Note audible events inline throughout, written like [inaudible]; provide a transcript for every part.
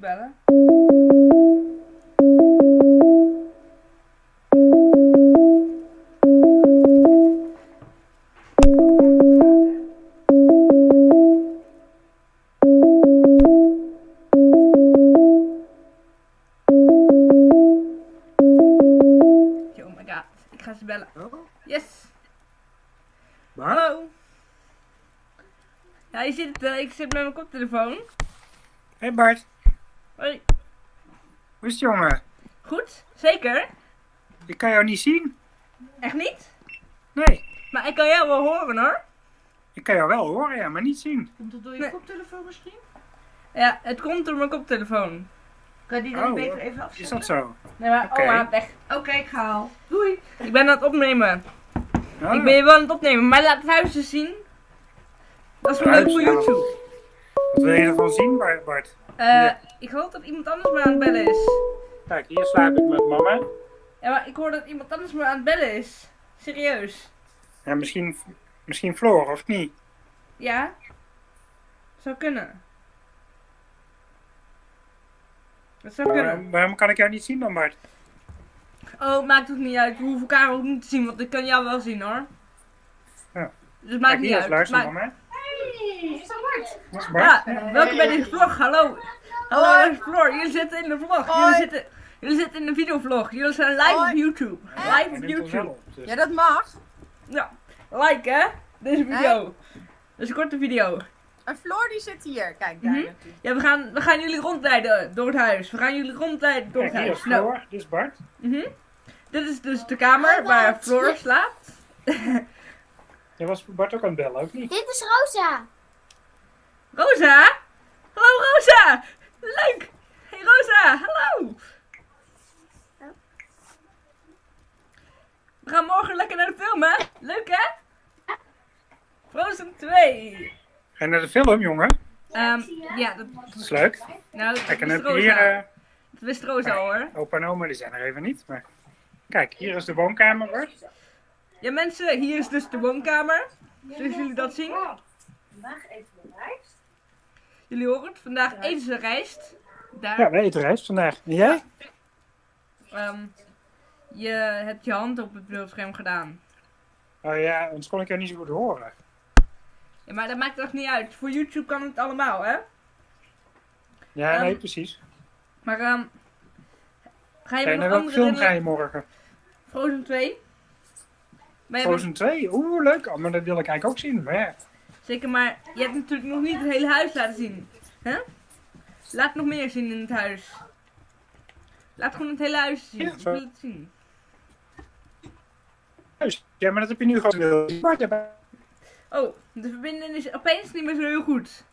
bellen. Oh my god, ik ga ze bellen. Yes, hallo. Ja, je zit, eh, ik zit met mijn koptelefoon. Hey Bart, Hoi. hoe is het jongen? Goed, zeker. Ik kan jou niet zien. Echt niet? Nee, Maar ik kan jou wel horen hoor. ik kan jou wel horen, ja, maar niet zien. Komt dat door je Nee. koptelefoon misschien? Ja, het komt door mijn koptelefoon. Kan je die dan Oh, beter even Is afzetten? dat zo? Nee, maar Oké. oma, weg. Oké, ik ga al. Doei. Ik ben aan het opnemen. Ah, Ik ben je wel aan het opnemen, maar laat het huis eens zien. Dat is wel leuk Huis, voor. YouTube. Wat wil je ervan zien, Bart? Eh, Ja. Ik hoop dat iemand anders me aan het bellen is. Kijk, hier slaap ik met mama. Ja, maar ik hoor dat iemand anders me aan het bellen is. Serieus. Ja, misschien, misschien Floor, of niet? Ja? Zou kunnen. Dat zou kunnen. Waarom, waarom kan ik jou niet zien dan, Bart? Oh, maakt het niet uit. We hoeven elkaar ook niet te zien, want ik kan jou wel zien hoor. Ja. Dus het maakt Kijk, niet uit. luister, Maakt- mama. Hey, Bart? Bart. Ja, welkom bij deze vlog. Hallo. Hallo, dit Floor. Jullie zitten in de vlog. Jullie zitten, jullie zitten in de videovlog. Jullie zijn live Hoi. op YouTube. Ja, Live op YouTube. dus. Ja, dat mag. Ja, like hè, deze video. Dat is een korte video. En Floor die zit hier. Kijk, daar Mhm. Ja, we gaan, we gaan jullie rondleiden door het huis. We gaan jullie rondleiden door Kijk, het hier is huis. Nou, Floor, dit is Bart. mhm. Dit is dus de kamer waar Floor slaapt. [laughs] Jij was Bart ook aan het bellen, ook niet? Dit is Rosa. Rosa? Hallo Rosa! Leuk! Hey Rosa, hallo! We gaan morgen lekker naar de film, hè? Leuk, hè? Frozen 2. Ga je naar de film, jongen? Ehm, ja, dat, Dat is leuk. nou, dat Kijk, en heb je hier... Rosa. eh, Dat wist Rosa al, hoor. opa en oma, die zijn er even niet. Maar... Kijk, hier is de woonkamer, Bart. Ja, mensen, hier is dus de woonkamer. Zullen jullie dat zien? Vandaag eten we rijst. Jullie horen het, vandaag eten ze rijst. Daar. Ja, we eten rijst vandaag. En jij? Ehm, je hebt je hand op het beeldscherm gedaan. Oh ja, anders kon ik jou niet zo goed horen. Ja, maar dat maakt toch niet uit. Voor YouTube kan het allemaal, hè? Ja, Ehm, nee, precies. Maar ehm ga je nog welke andere film ga je morgen? Frozen 2? Maar Frozen 2? Oeh, leuk. Oh, maar dat wil ik eigenlijk ook zien. Maar ja. hebt- zeker, maar je hebt natuurlijk nog niet het hele huis laten zien. hè? Laat nog meer zien in het huis. Laat gewoon het hele huis zien. Ja, Ik wil het zien. Ja, maar dat heb je nu gewoon Oh, de verbinding is opeens niet meer zo heel goed.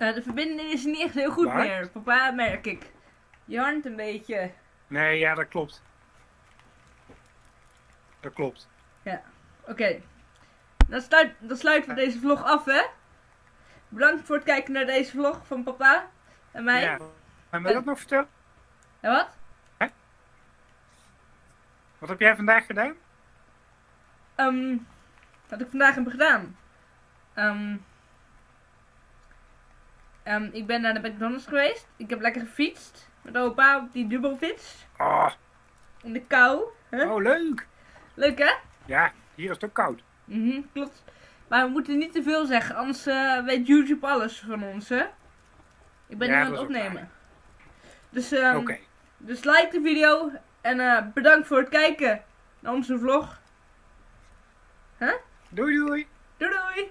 Eh, de verbinding is niet echt heel goed Waar? meer. Papa, merk ik. Je harnt een beetje. Nee, ja, dat klopt. Dat klopt. Oké. Dan, sluit, dan sluiten we deze vlog af, hè? Bedankt voor het kijken naar deze vlog van papa en mij. Ja. Gaan we dat nog vertellen? En wat? Wat heb jij vandaag gedaan? Ehm, wat ik vandaag heb gedaan. Ehm, ehm, ik ben naar de McDonald's geweest. Ik heb lekker gefietst met opa op die dubbelfiets. Oh, In de kou. Huh? oh, leuk. Leuk hè? Ja, hier is het ook koud. Mhm, klopt. Maar we moeten niet te veel zeggen, anders eh, weet YouTube alles van ons, hè? Ik ben Ja, nu aan het opnemen. Dus, ehm, dus like de video en eh, bedankt voor het kijken naar onze vlog. Doei, doei. Doei doei!